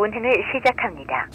운행을 시작합니다.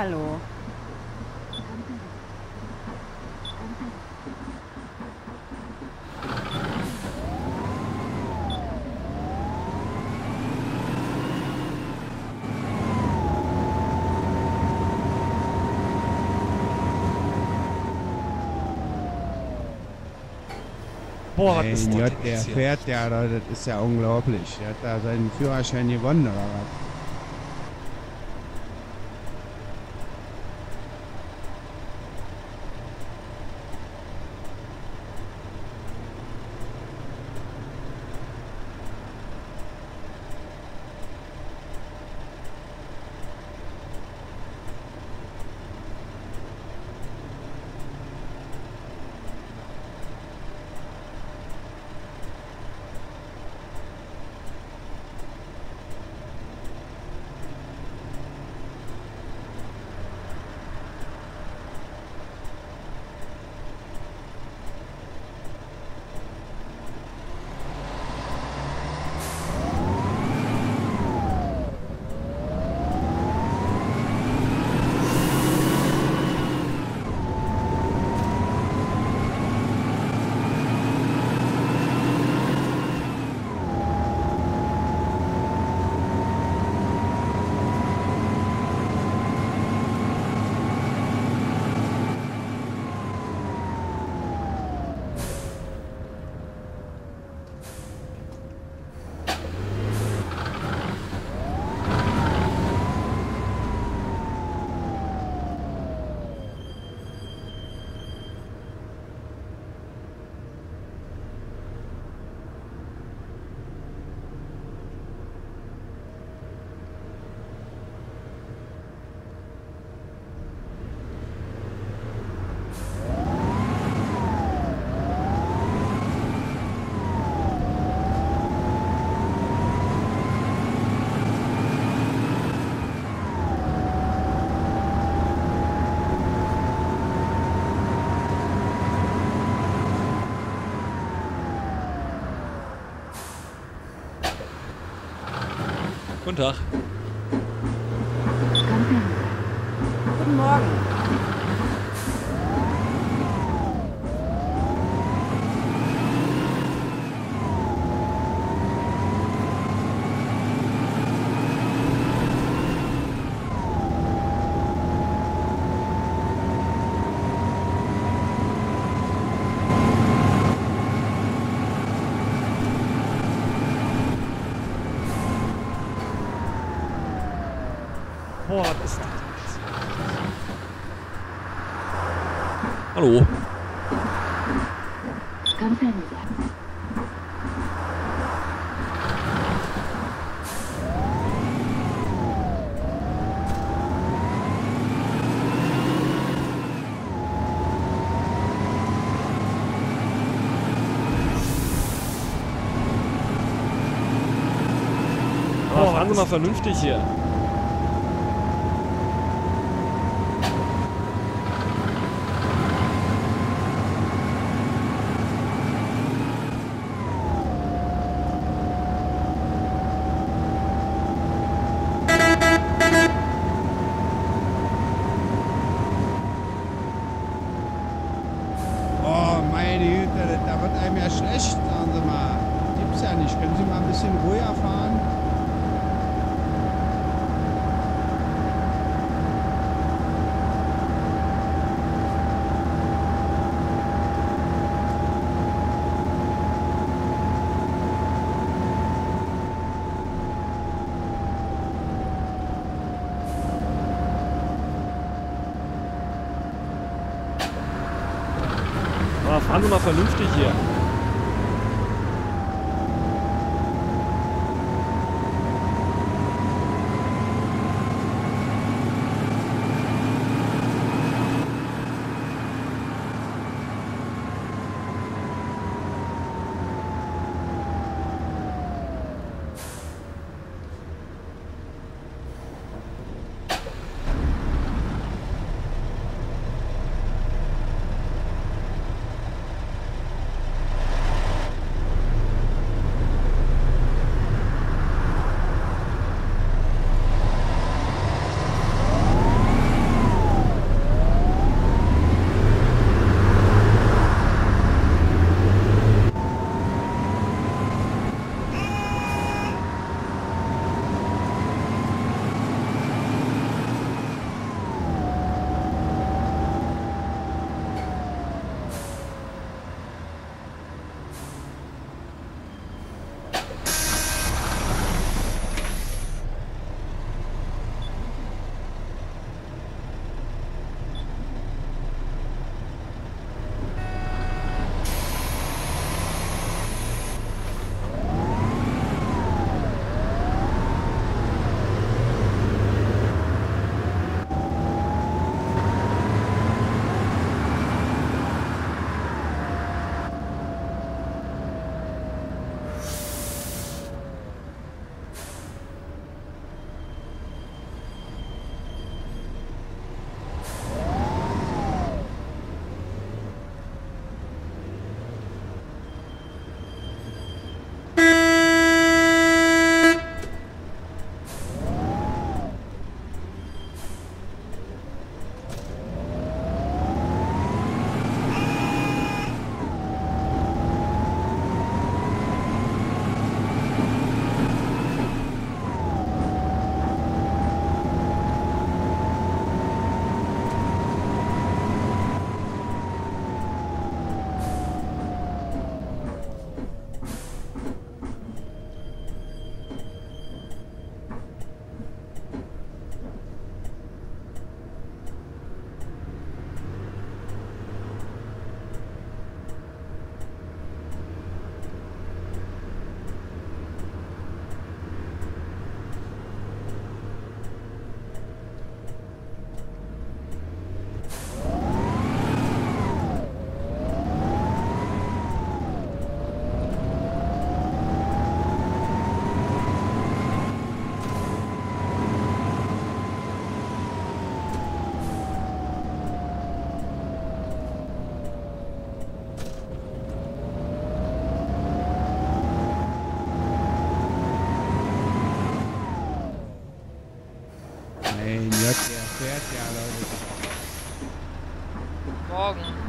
Hallo. Boah, was ist das der fährt ja, da, das ist ja unglaublich. Der hat da seinen Führerschein gewonnen oder was? Guten Tag. Guten Morgen. mal vernünftig hier. fahren Sie mal vernünftig hier. Fährt ja, Leute. Morgen.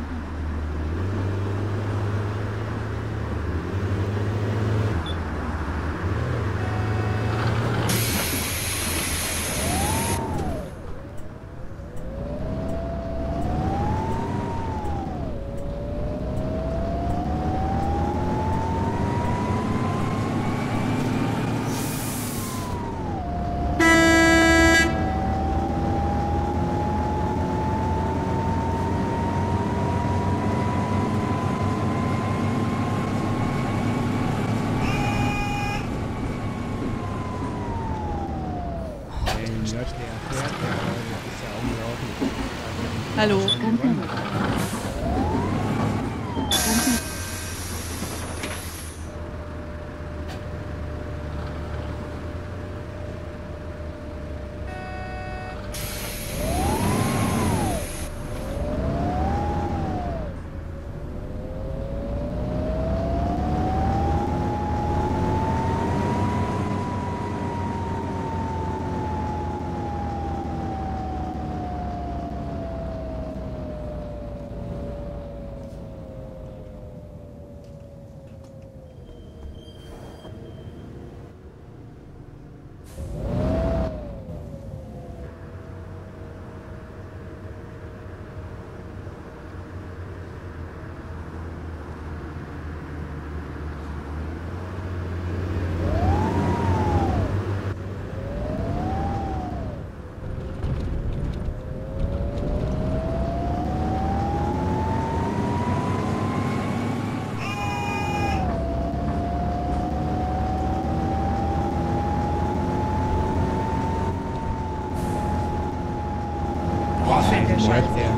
Mein Gott, der fährt ja, Leute. Das ist ja unglaublich. Hallo. Gewonnen.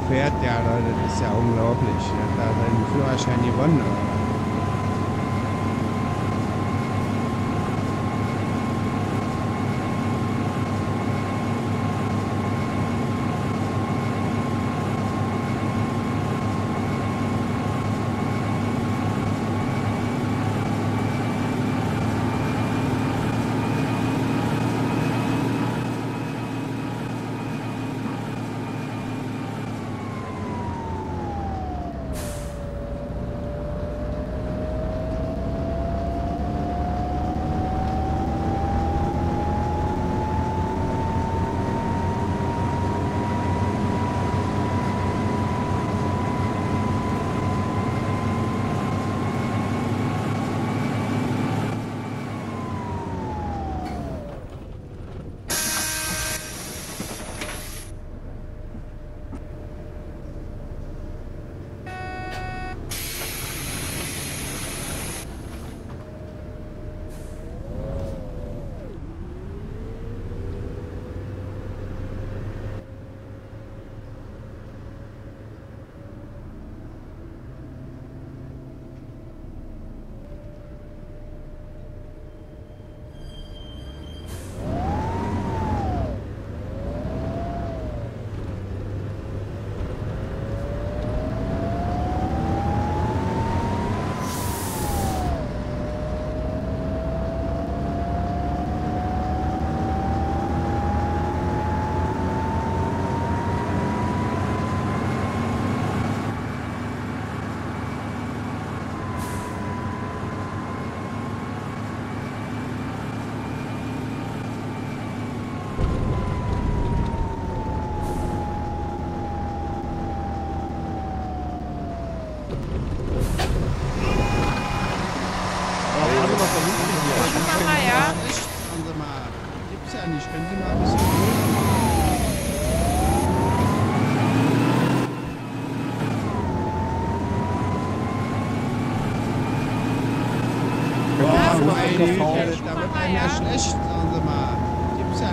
Fährt ja, Leute. Das ist ja unglaublich. Der hat da seinen Führerschein gewonnen,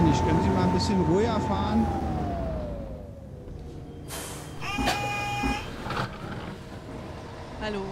nicht. Können Sie mal ein bisschen ruhiger fahren? Hallo.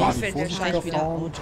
Waren ich fällt der Scheich wieder fahren.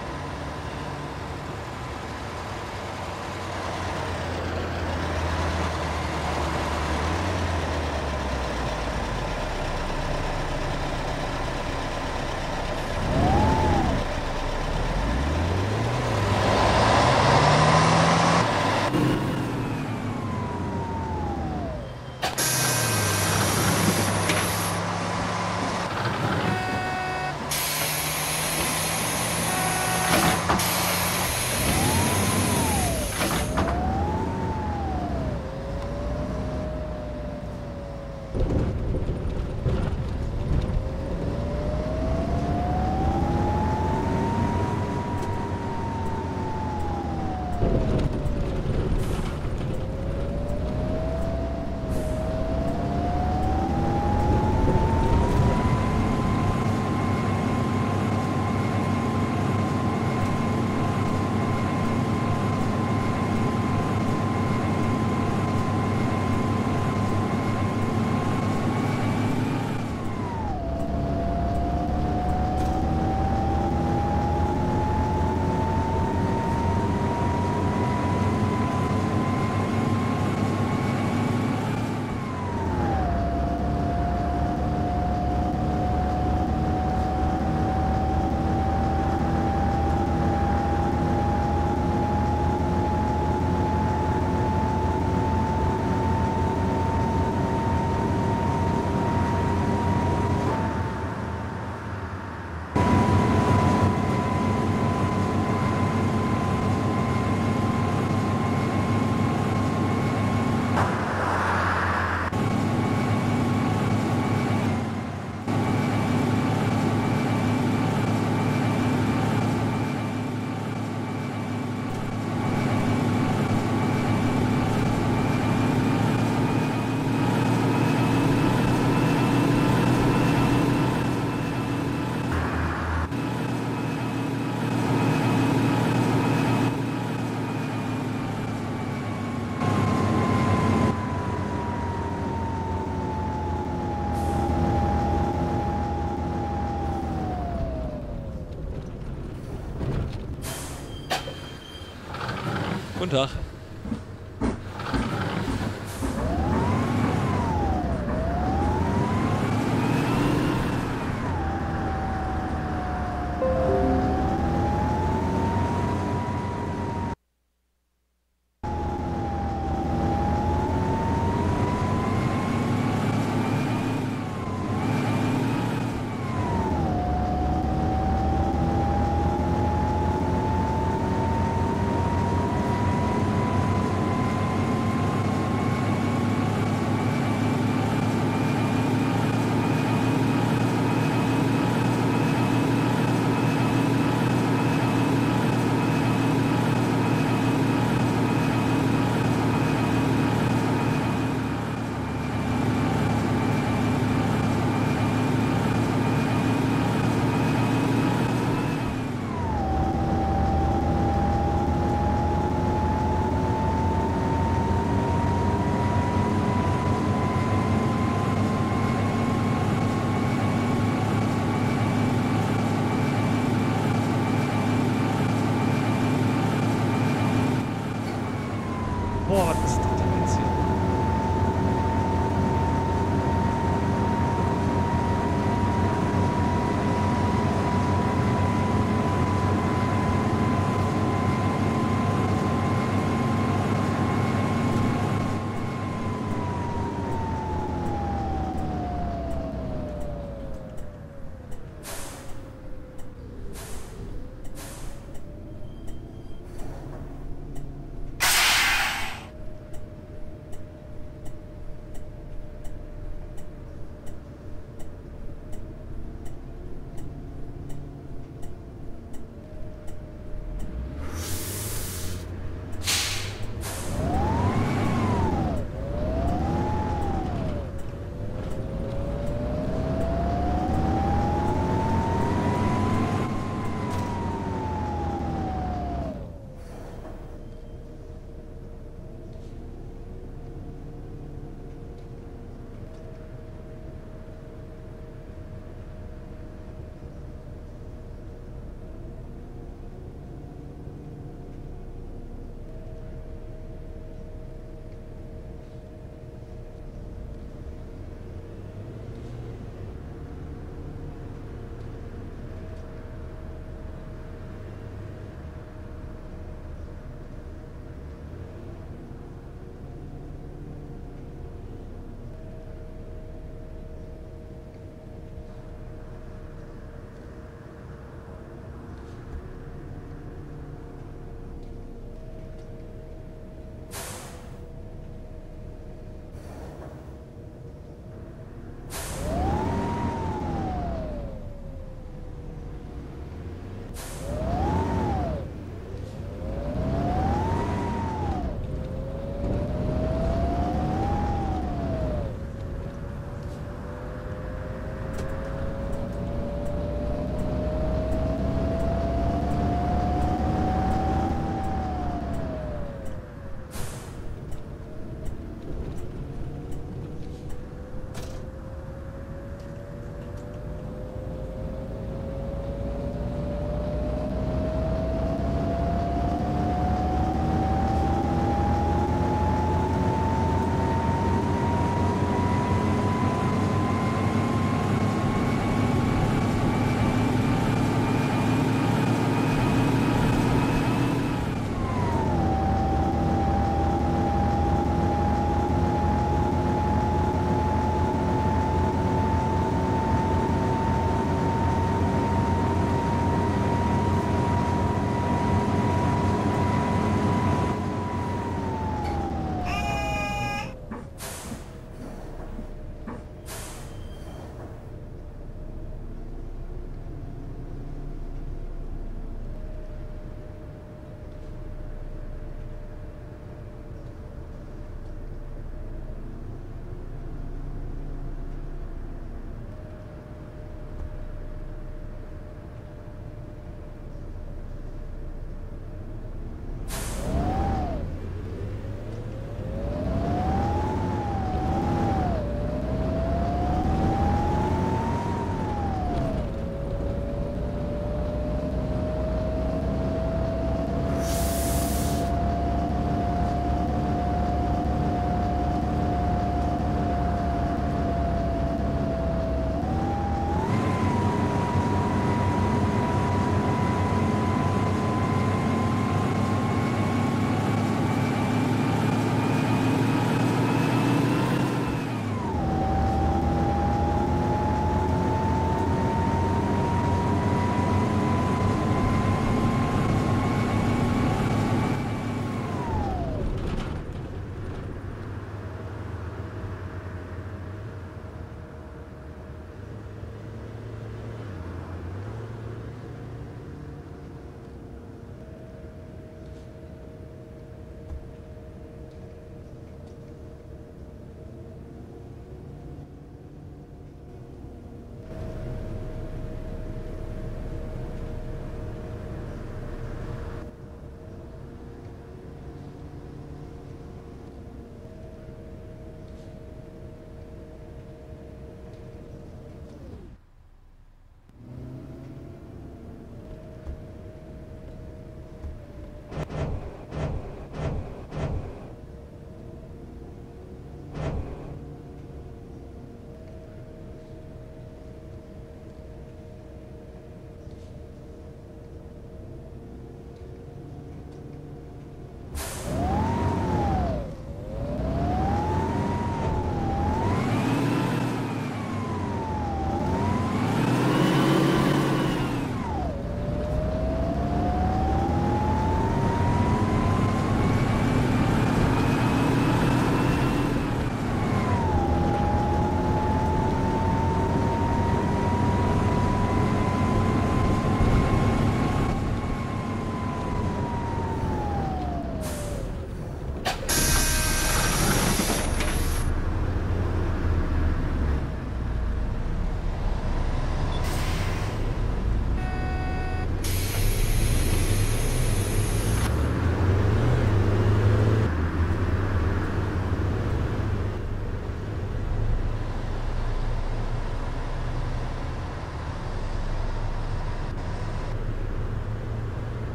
Out.